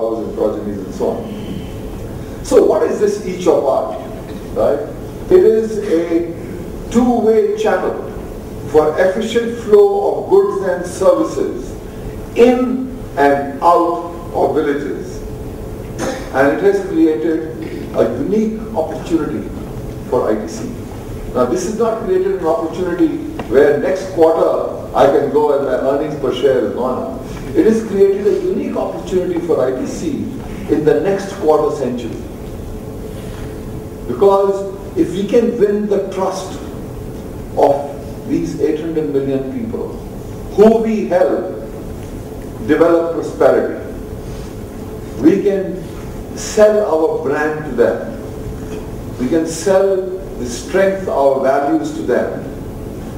and progenies and so on. So what is this e-Choupal? Right? It is a two-way channel for efficient flow of goods and services in and out of villages. And it has created a unique opportunity for ITC. Now this is not created an opportunity where next quarter I can go and my earnings per share is gone up. It has created a unique opportunity for ITC in the next quarter century. Because if we can win the trust of these 800 million people who we help develop prosperity, we can sell our brand to them. We can sell the strength, our values to them.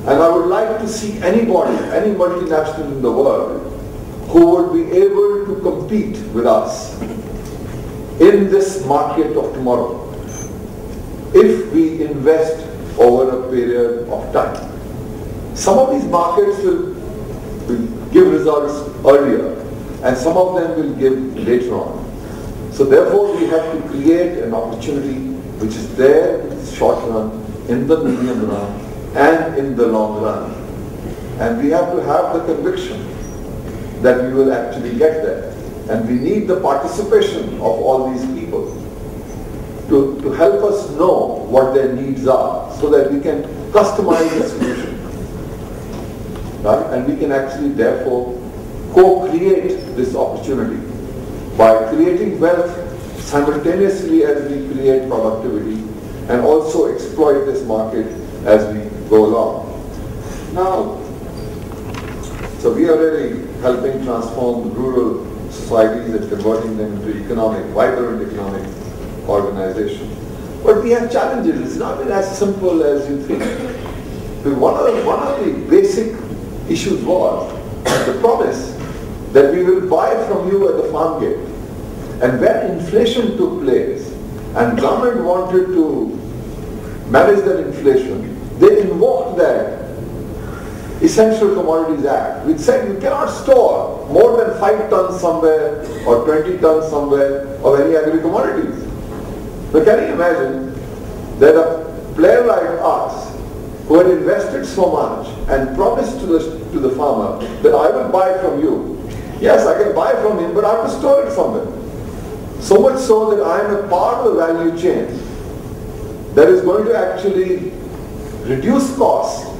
And I would like to see anybody, any multinational in the world, who would be able to compete with us in this market of tomorrow if we invest over a period of time. Some of these markets will, will give results earlier and some of them will give later on. So therefore we have to create an opportunity which is there in the short run, in the medium run and in the long run. And we have to have the conviction that we will actually get there. And we need the participation of all these people to, to help us know what their needs are so that we can customize the solution. Right? And we can actually therefore co-create this opportunity by creating wealth simultaneously as we create productivity and also exploit this market as we go along. Now, so we are really helping transform rural societies and converting them into economic, vibrant economic organizations. But we have challenges. It's not been as simple as you think. One of, the, one of the basic issues was the promise that we will buy from you at the farm gate. And when inflation took place and government wanted to manage that inflation, they invoked that Essential Commodities Act, which said you cannot store more than 5 tons somewhere or 20 tons somewhere of any agri-commodities. Now can you imagine that a player like us who had invested so much and promised to the, to the farmer that I will buy from you. Yes, I can buy from him, but I have to store it somewhere. So much so that I am a part of the value chain that is going to actually reduce costs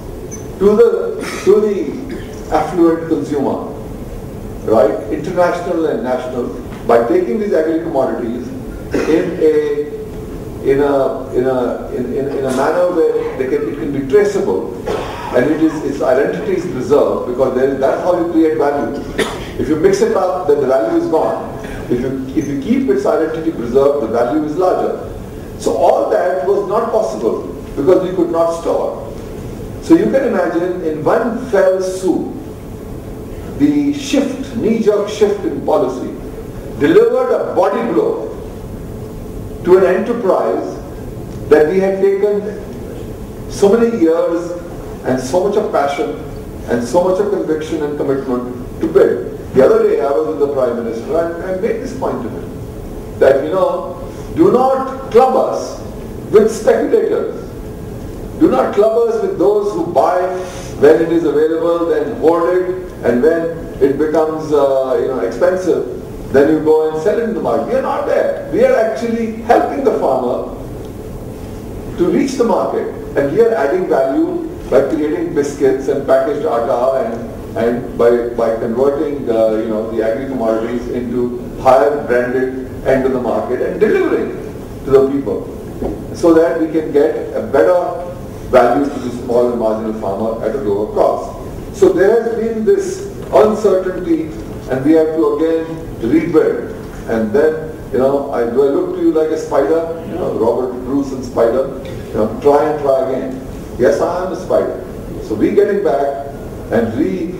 to the, to the affluent consumer, right, international and national, by taking these agri-commodities in a in a in a in, in, in a manner where they can, it can be traceable and it is its identity is preserved because there is, that's how you create value. If you mix it up, then the value is gone. If you if you keep its identity preserved, the value is larger. So all that was not possible because we could not store. So you can imagine in one fell swoop, the shift, knee-jerk shift in policy, delivered a body blow to an enterprise that we had taken so many years and so much of passion and so much of conviction and commitment to build. The other day I was with the Prime Minister and I made this point to him that, you know, do not club us with speculators. Do not club us with those who buy when it is available, then hoard it, and when it becomes uh, you know, expensive, then you go and sell it in the market. We are not there. We are actually helping the farmer to reach the market and we are adding value by creating biscuits and packaged atta and, and by, by converting uh, you know, the agri-commodities into higher branded end of the market and delivering to the people so that we can get a better value to the small and marginal farmer at a lower cost. So there has been this uncertainty and we have to again rebuild. And then, you know, I, do I look to you like a spider? You know, Robert Bruce and Spider. You know, try and try again. Yes, I am a spider. So we getting back and re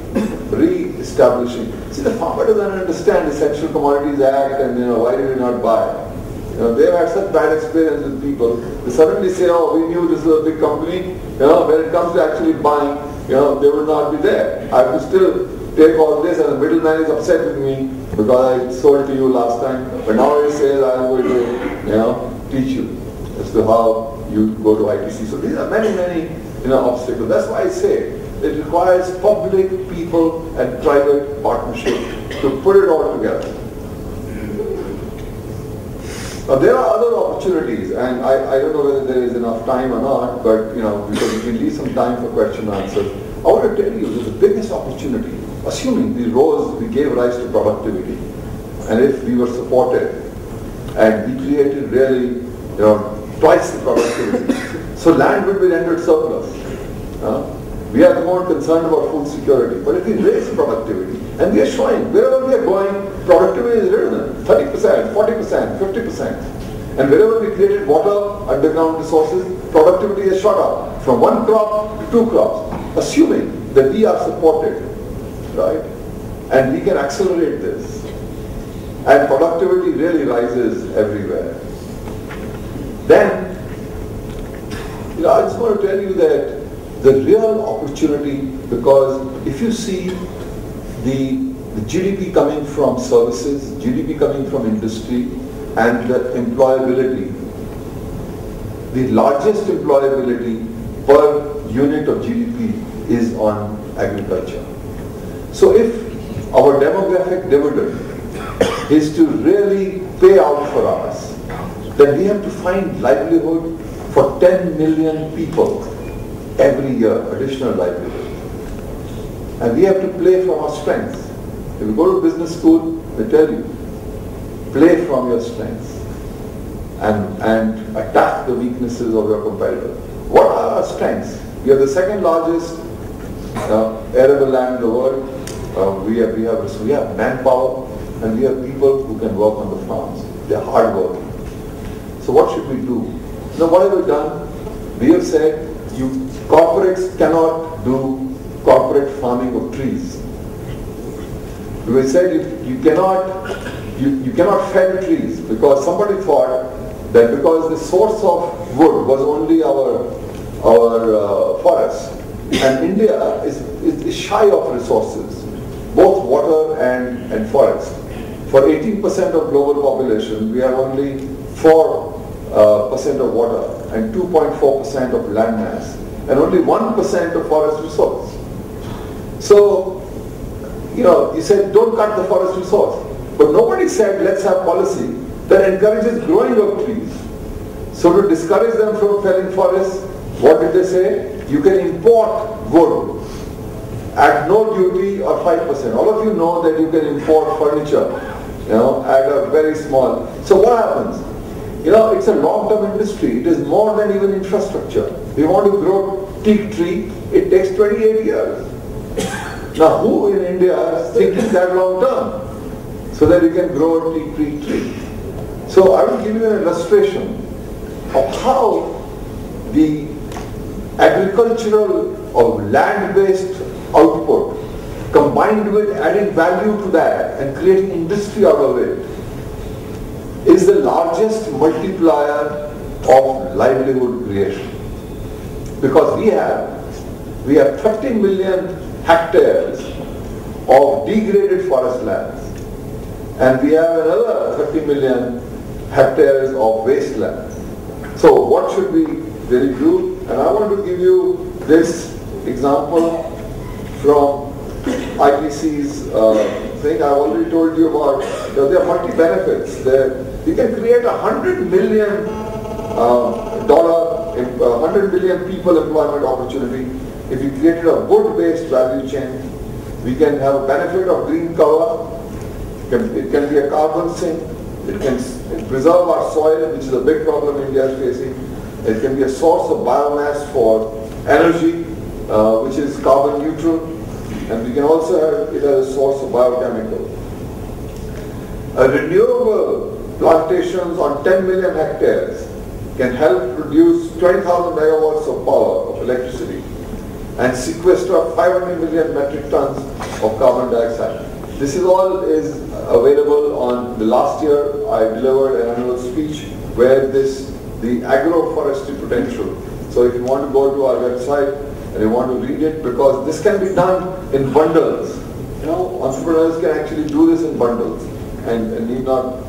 re-establishing. See, the farmer doesn't understand the Essential Commodities Act and, you know, why did we not buy? You know, they've had such bad experience with people. They suddenly say, oh, we knew this was a big company. You know, when it comes to actually buying, you know, they will not be there. I have to still take all this and the middleman is upset with me because I sold to you last time, but now he says I'm going to, you know, teach you as to how you go to ITC. So these are many, many, you know, obstacles. That's why I say it requires public, people and private partnership to put it all together. Now there are other opportunities and I, I don't know whether there is enough time or not, but you know, because we can leave some time for question and answers. I want to tell you that the biggest opportunity assuming we rose, we gave rise to productivity, and if we were supported, and we created really, you know, twice the productivity, so land would be rendered surplus. Uh, we are more concerned about food security, but if we raise productivity, and we are showing wherever we are going, productivity is risen, 30%, 40%, 50%. And wherever we created water, underground resources, productivity has shot up from one crop to two crops, assuming that we are supported right? And we can accelerate this. And productivity really rises everywhere. Then, you know, I just want to tell you that the real opportunity, because if you see the, the GDP coming from services, GDP coming from industry, and the employability, the largest employability per unit of GDP is on agriculture. So if our demographic dividend is to really pay out for us, then we have to find livelihood for 10 million people every year, additional livelihood. And we have to play from our strengths. If you go to business school, they tell you, play from your strengths and, and attack the weaknesses of your competitor. What are our strengths? We are the second largest uh, arable land in the world. Uh, we have we have we have manpower and we have people who can work on the farms. They are hard working. So what should we do? Now what have we done? We have said you corporates cannot do corporate farming of trees. We said you, you cannot you, you cannot fell trees because somebody thought that because the source of wood was only our our uh, forest and India is, is, is shy of resources both water and, and forest. For 18% of global population, we have only 4 uh, percent of water and 2.4% of land mass and only 1% of forest resource. So, you know, you said don't cut the forest resource. But nobody said let's have policy that encourages growing of trees. So to discourage them from felling forests, what did they say? You can import wood at no duty or 5%. All of you know that you can import furniture, you know, at a very small. So what happens? You know, it's a long-term industry. It is more than even infrastructure. We want to grow teak tree, it takes 28 years. Now who in India is thinking that long term? So that you can grow a teak tree tree. So I will give you an illustration of how the agricultural or land-based output combined with adding value to that and creating industry out of it is the largest multiplier of livelihood creation. Because we have we have 30 million hectares of degraded forest lands and we have another 30 million hectares of wasteland. So what should we do? And I want to give you this example from ITC's uh, thing. I already told you about, there are multi-benefits. There you can create a hundred million uh, dollar, uh, hundred million people employment opportunity. If we created a wood-based value chain, we can have a benefit of green cover. It can, it can be a carbon sink. It can preserve our soil, which is a big problem India is facing. It can be a source of biomass for energy, uh, which is carbon neutral. And we can also have it as a source of biochemical. A renewable plantations on 10 million hectares can help produce 20,000 megawatts of power, of electricity, and sequester 500 million metric tons of carbon dioxide. This is all is available on the last year I delivered an annual speech where this, the agroforestry potential. So if you want to go to our website, and you want to read it because this can be done in bundles. You know, entrepreneurs can actually do this in bundles and, and need not